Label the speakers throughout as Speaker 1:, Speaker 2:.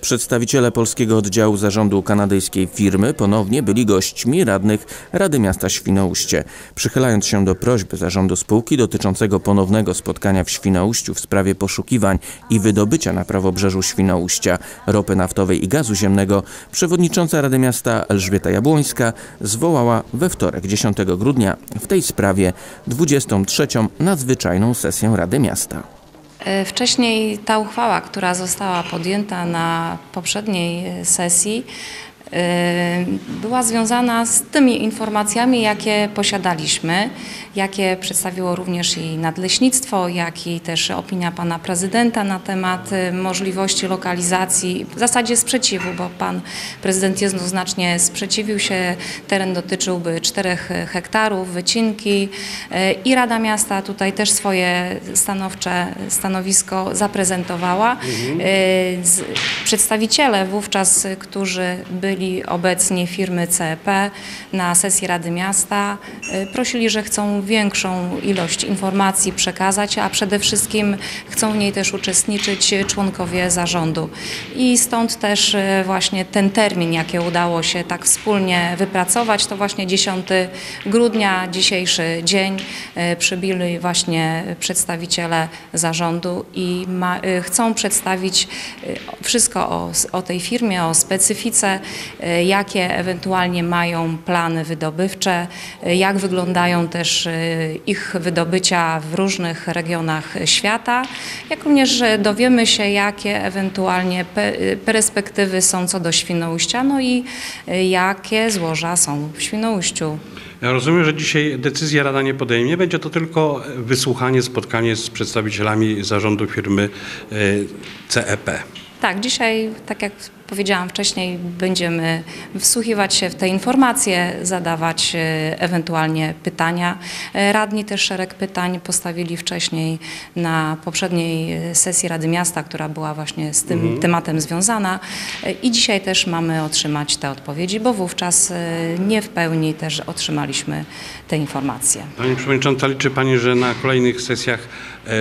Speaker 1: Przedstawiciele polskiego oddziału zarządu kanadyjskiej firmy ponownie byli gośćmi radnych Rady Miasta Świnoujście. Przychylając się do prośby zarządu spółki dotyczącego ponownego spotkania w Świnoujściu w sprawie poszukiwań i wydobycia na prawobrzeżu Świnoujścia ropy naftowej i gazu ziemnego, przewodnicząca Rady Miasta Elżbieta Jabłońska zwołała we wtorek 10 grudnia w tej sprawie 23. nadzwyczajną sesję Rady Miasta.
Speaker 2: E, Wcześniej ta uchwała, która została podjęta na poprzedniej e, sesji, była związana z tymi informacjami, jakie posiadaliśmy, jakie przedstawiło również i nadleśnictwo, jak i też opinia pana prezydenta na temat e, możliwości lokalizacji, w zasadzie sprzeciwu, bo pan prezydent jednoznacznie sprzeciwił się, teren dotyczyłby 4 hektarów, wycinki e, i Rada Miasta tutaj też swoje stanowcze stanowisko zaprezentowała. Z- Przedstawiciele wówczas, którzy byli obecni firmy CEP na sesji Rady Miasta, e, prosili, że chcą większą ilość informacji przekazać, a przede wszystkim chcą w niej też uczestniczyć członkowie zarządu. I stąd też e, właśnie ten termin, jakie udało się tak wspólnie wypracować, to właśnie 10 grudnia, dzisiejszy dzień, e, przybyli właśnie przedstawiciele zarządu i ma, chcą przedstawić wszystko o, o tej firmie, o specyfice, jakie ewentualnie mają plany wydobywcze, e, jak wyglądają też e, ich wydobycia w różnych regionach świata, jak również e, dowiemy się, jakie ewentualnie pe- perspektywy są co do Świnoujścia, no i e, jakie złoża są w Świnoujściu.
Speaker 3: Ja rozumiem, że dzisiaj decyzja Rada nie podejmie. Będzie to tylko wysłuchanie, spotkanie z przedstawicielami zarządu firmy e, CEP.
Speaker 2: Tak, dzisiaj, tak jak powiedziałam wcześniej, będziemy wsłuchiwać się w te informacje, zadawać e, ewentualnie pytania. E, Radni też szereg pytań postawili wcześniej na poprzedniej e, sesji Rady Miasta, która była właśnie z tym tematem związana i dzisiaj też mamy otrzymać te odpowiedzi, bo wówczas nie w pełni też otrzymaliśmy te informacje.
Speaker 3: Pani Przewodnicząca, liczy Pani, że na kolejnych sesjach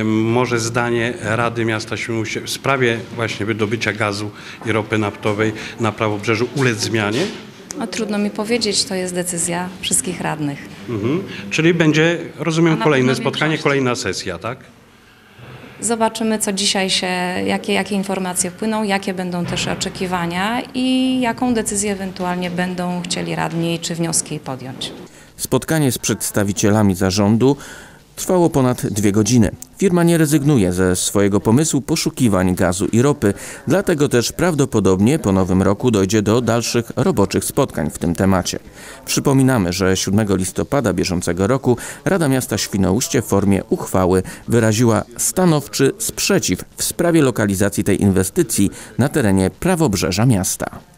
Speaker 3: może zdanie Rady Miasta Świnoujście w sprawie właśnie wydobycia gazu i ropy naftowej na prawobrzeżu ulec zmianie?
Speaker 2: No, trudno mi powiedzieć, to jest decyzja wszystkich radnych.
Speaker 3: Mhm. Czyli będzie, rozumiem, kolejne spotkanie, kolejna sesja, tak?
Speaker 2: Zobaczymy, co dzisiaj się, jakie, jakie informacje wpłyną, jakie będą też oczekiwania i jaką decyzję ewentualnie będą chcieli radni czy wnioski podjąć.
Speaker 1: Spotkanie z przedstawicielami zarządu trwało ponad dwie godziny. Firma nie rezygnuje ze swojego pomysłu poszukiwań gazu i ropy, dlatego też prawdopodobnie po nowym roku dojdzie do dalszych roboczych spotkań w tym temacie. Przypominamy, że 7 listopada bieżącego roku Rada Miasta Świnoujście w formie uchwały wyraziła stanowczy sprzeciw w sprawie lokalizacji tej inwestycji na terenie prawobrzeża miasta.